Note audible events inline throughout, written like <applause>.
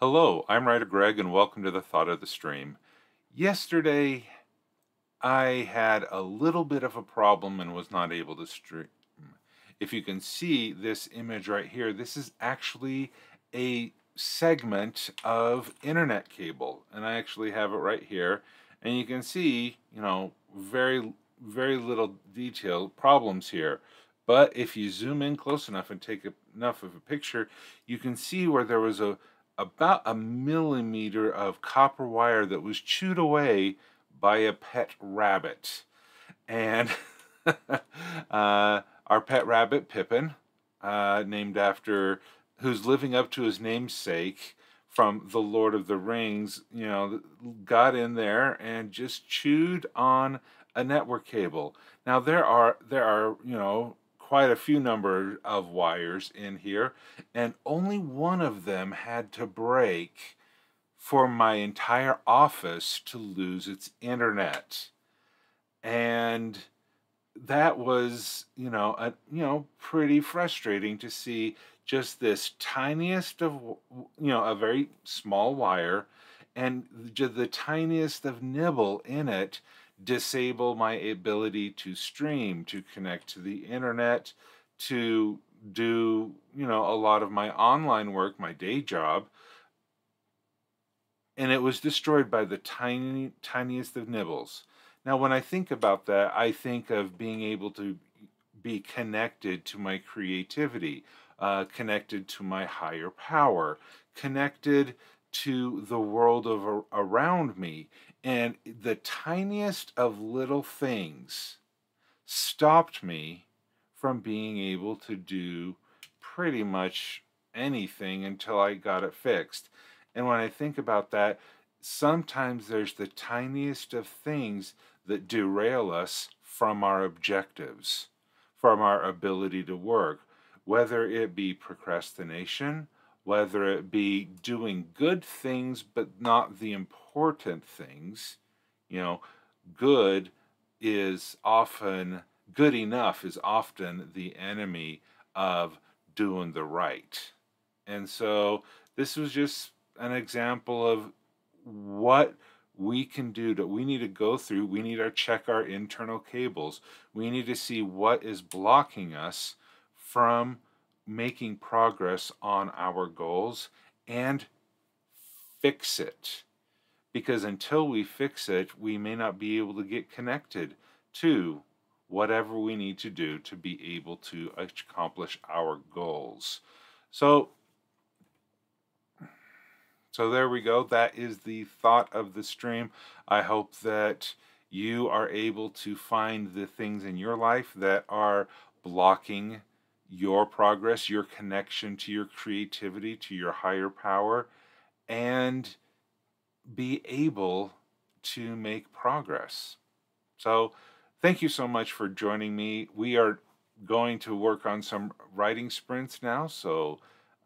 Hello, I'm writer Greg, and welcome to the Thought of the Stream. Yesterday, I had a little bit of a problem and was not able to stream. If you can see this image right here, this is actually a segment of internet cable, and I actually have it right here. And you can see, you know, very, very little detail problems here. But if you zoom in close enough and take enough of a picture, you can see where there was a about a millimeter of copper wire that was chewed away by a pet rabbit. And <laughs> uh, our pet rabbit, Pippin, uh, named after, who's living up to his namesake from The Lord of the Rings, you know, got in there and just chewed on a network cable. Now there are there are you know quite a few number of wires in here, and only one of them had to break for my entire office to lose its internet. And that was, you know, a, you know, pretty frustrating to see just this tiniest of, you know, a very small wire and the tiniest of nibble in it disable my ability to stream, to connect to the internet, to do, you know, a lot of my online work, my day job. And it was destroyed by the tiny, tiniest of nibbles. Now, when I think about that, I think of being able to be connected to my creativity, uh, connected to my higher power, connected to the world of around me and the tiniest of little things stopped me from being able to do pretty much anything until I got it fixed. And when I think about that, sometimes there's the tiniest of things that derail us from our objectives, from our ability to work, whether it be procrastination, whether it be doing good things but not the important things. You know, good is often, good enough is often the enemy of doing the right. And so this was just an example of what we can do that we need to go through we need to check our internal cables we need to see what is blocking us from making progress on our goals and fix it. Because until we fix it, we may not be able to get connected to whatever we need to do to be able to accomplish our goals. So, so there we go. That is the thought of the stream. I hope that you are able to find the things in your life that are blocking your progress, your connection to your creativity, to your higher power, and be able to make progress. So, thank you so much for joining me. We are going to work on some writing sprints now, so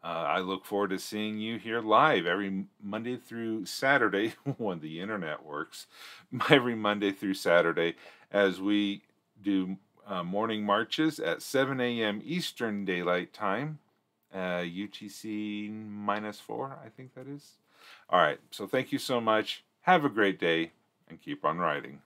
uh, I look forward to seeing you here live every Monday through Saturday <laughs> when the internet works. <laughs> Every Monday through Saturday as we do uh, morning marches at 7 a.m. Eastern Daylight Time, uh, UTC minus four, I think that is. All right, so thank you so much. Have a great day and keep on writing.